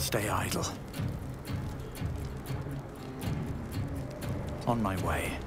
can't stay idle. On my way.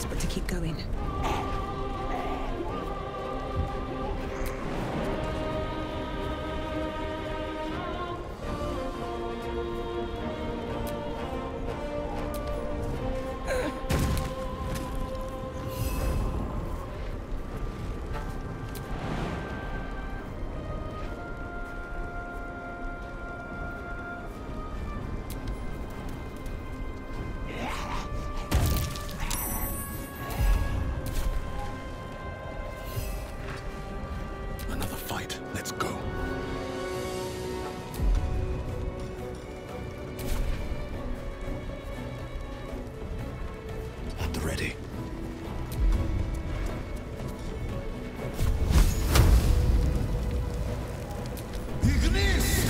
Choice but to keep going. Another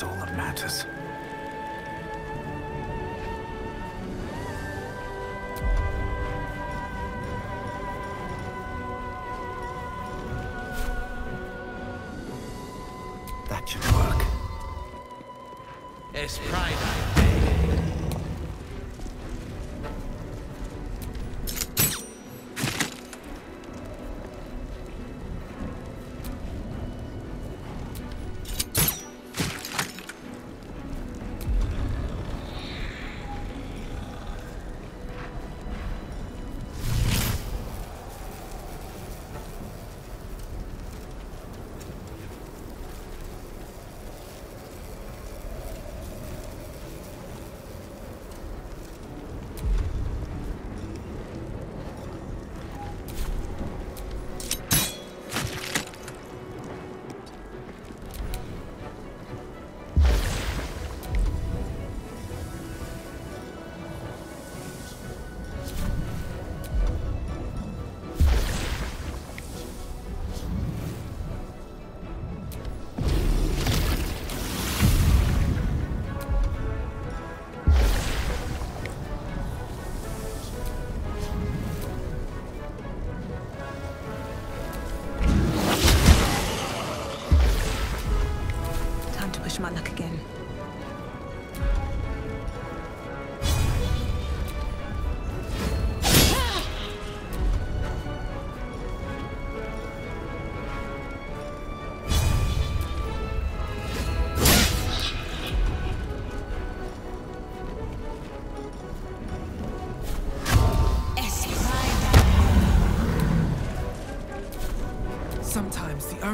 is all that matters. That should work. Es Pride.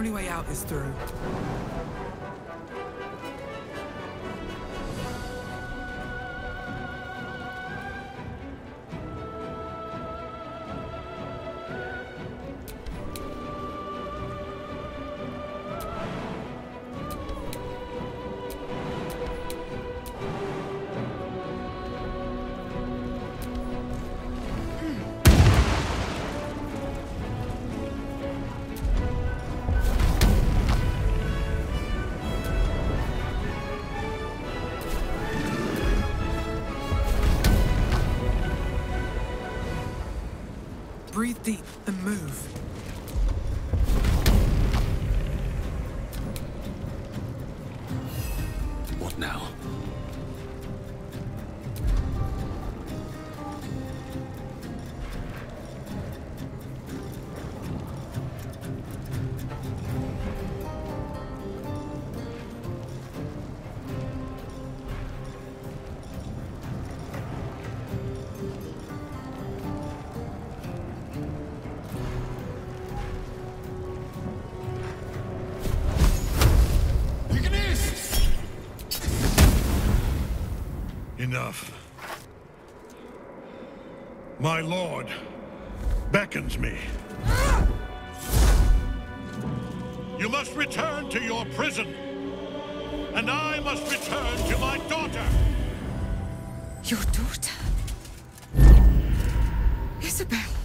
only way out is through. breathe deep and move. me. You must return to your prison. And I must return to my daughter. Your daughter? Isobel.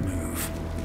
move.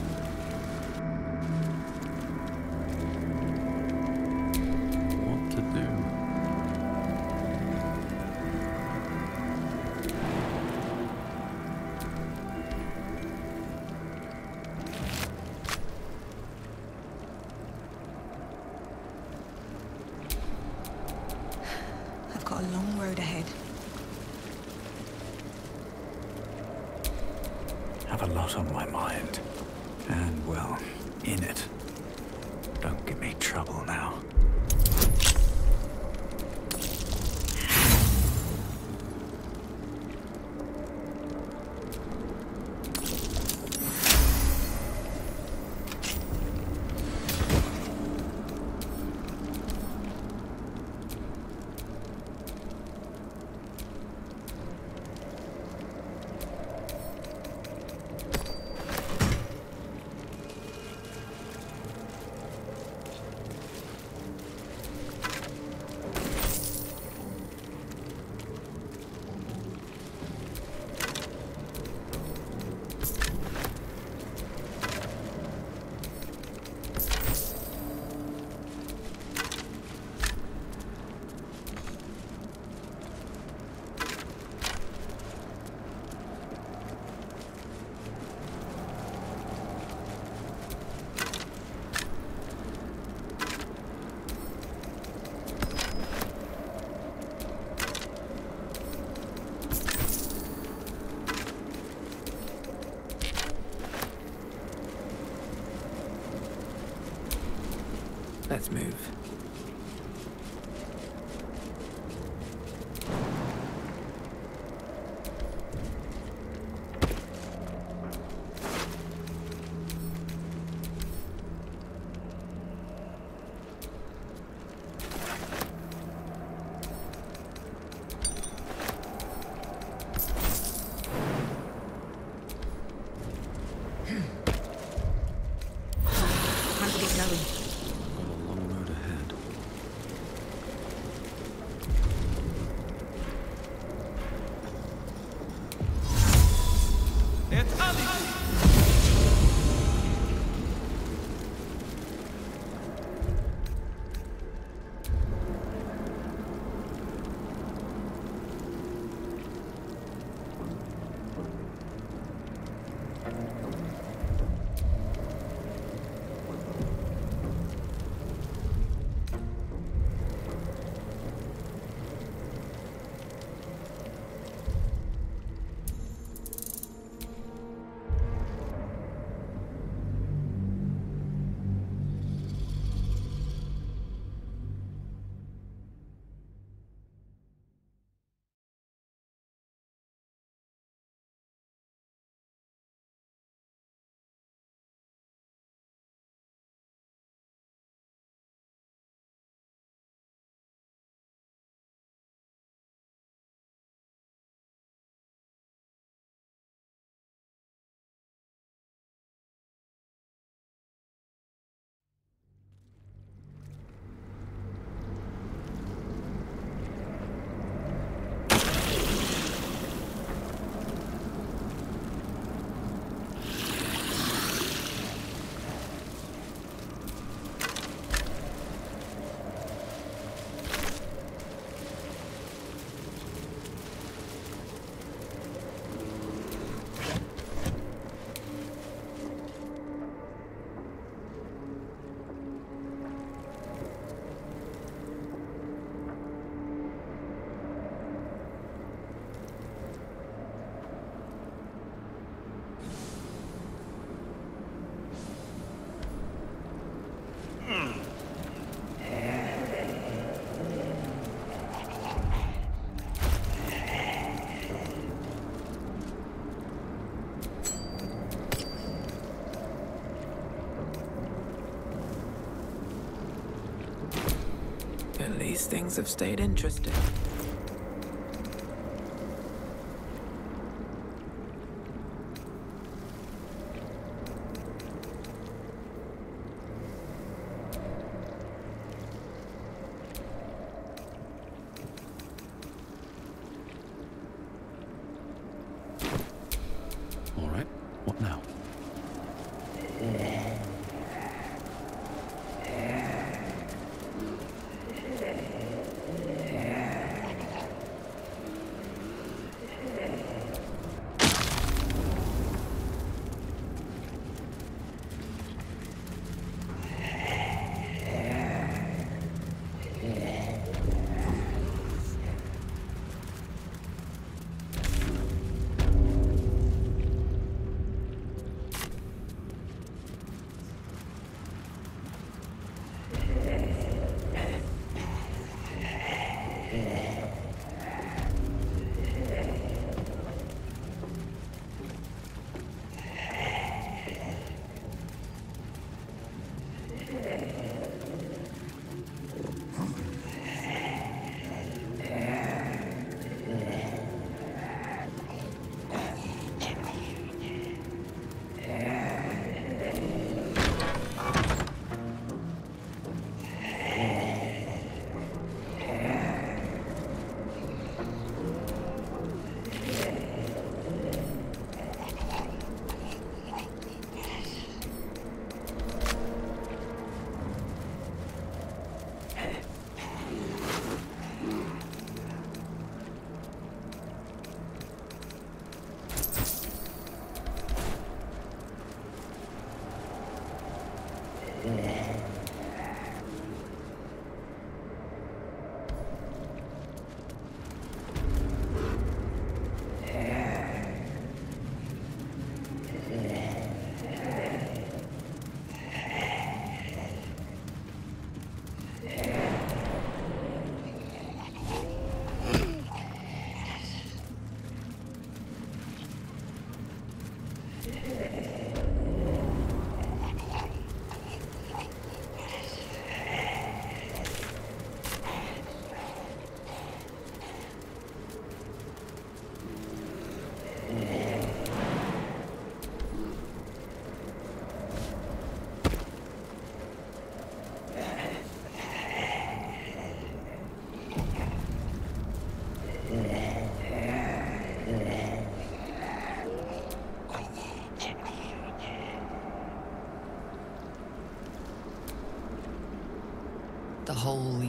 Things have stayed interesting.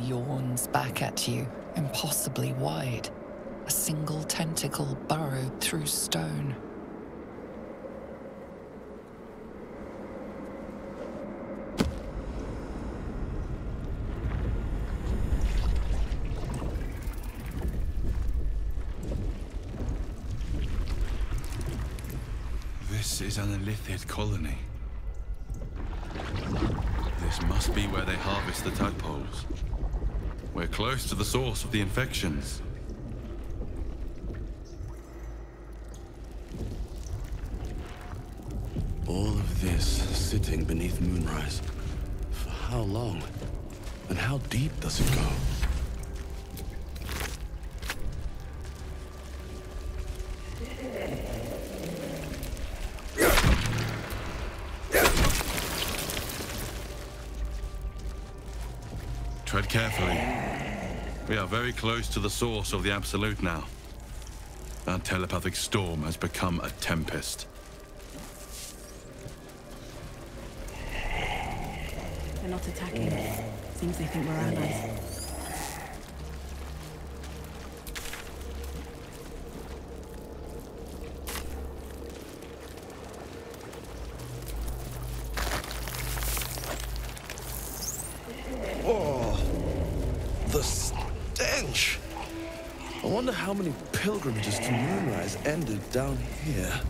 Yawns back at you, impossibly wide. A single tentacle burrowed through stone. This is an Illithid colony. This must be where they harvest the tadpoles. We're close to the source of the infections. All of this sitting beneath moonrise. For how long? And how deep does it go? Close to the source of the Absolute now. Our telepathic storm has become a tempest. They're not attacking. Seems they think we're allies. Oh, the stench! I wonder how many pilgrimages to Moonrise ended down here.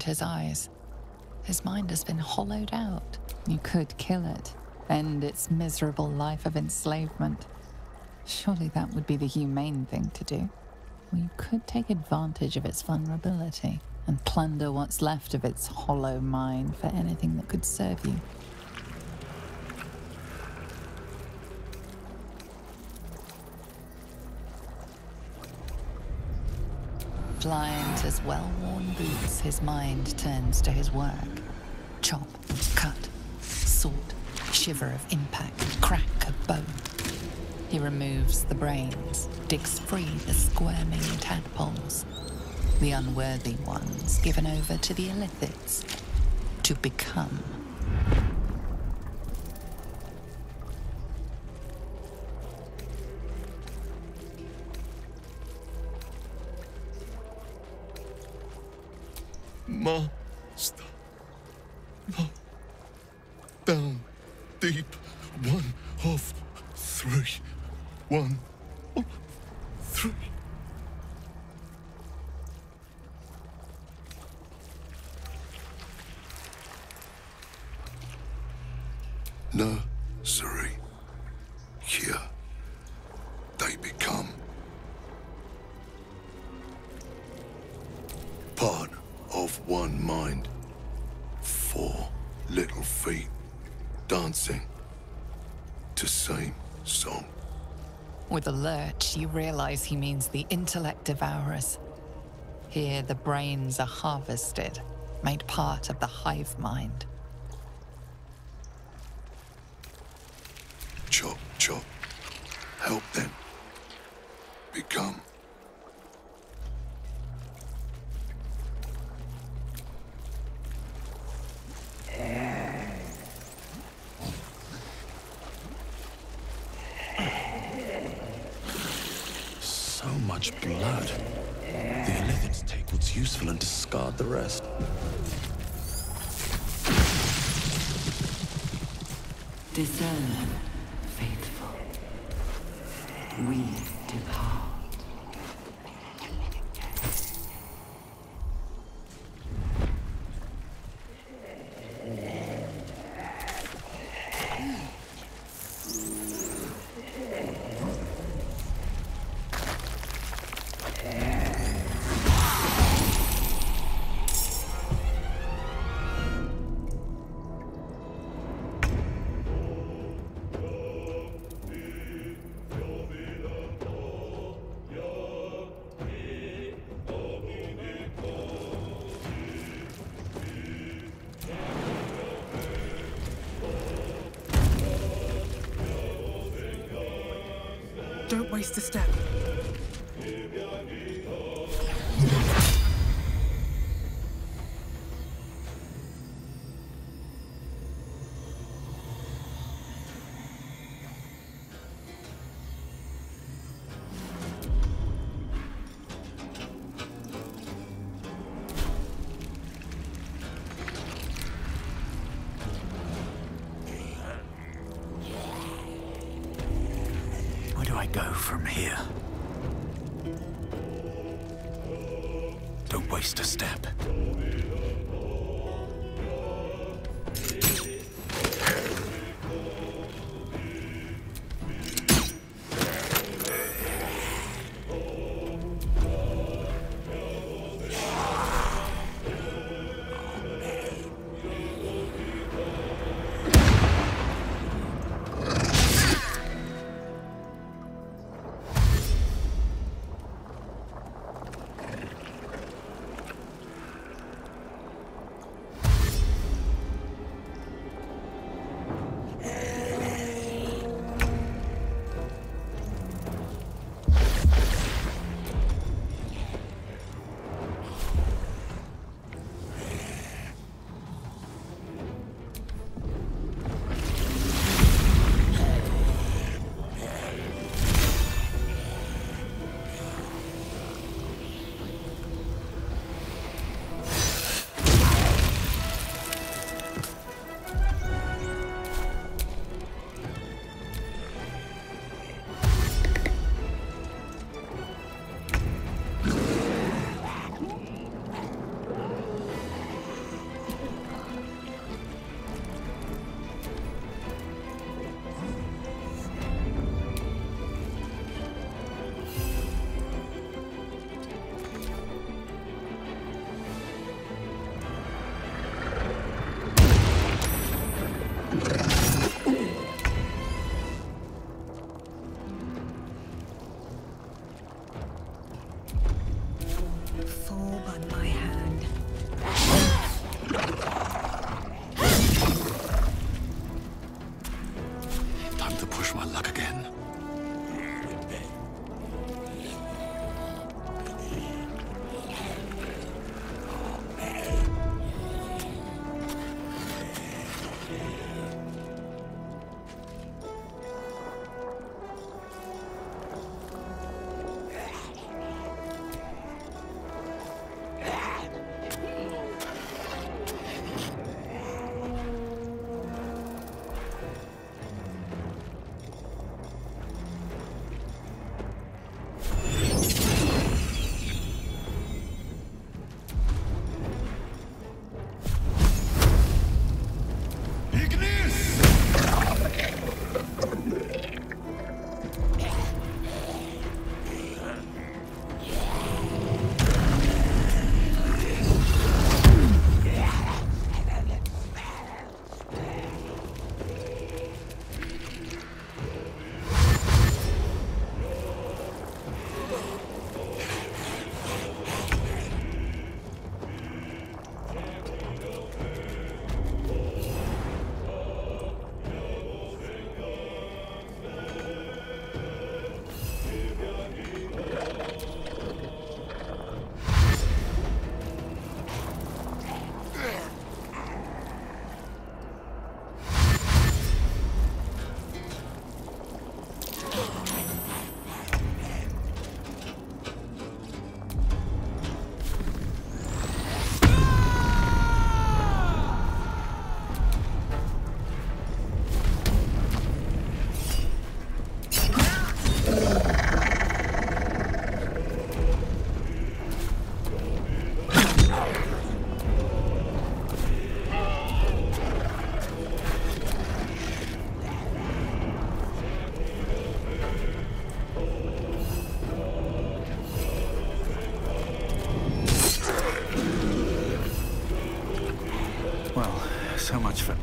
Behind his eyes. His mind has been hollowed out. You could kill it, end its miserable life of enslavement. Surely that would be the humane thing to do. You could take advantage of its vulnerability and plunder what's left of its hollow mind for anything that could serve you. Blind as well worn boots, his mind turns to his work. Chop, cut, sort, shiver of impact, crack of bone. He removes the brains, digs free the squirming tadpoles, the unworthy ones given over to the illithids to become. Master. No. Down. Deep. One of three. One of three. Nursery. Here. They become. Part of one mind. Four little feet dancing to same song. With a lurch, you realize he means the intellect devourers. Here, the brains are harvested, made part of the hive mind. Chop, chop. Help them. Become. A step. Go from here? Don't waste a step.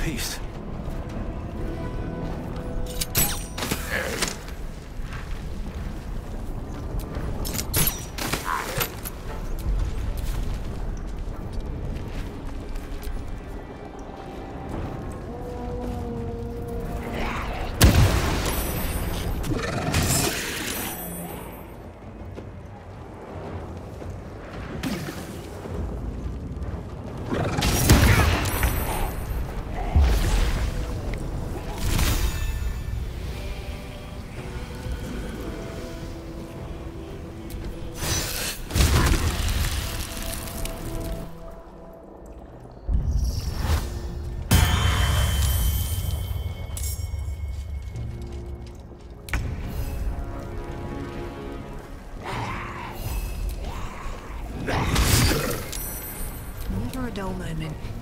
peace. Yeah. Moment.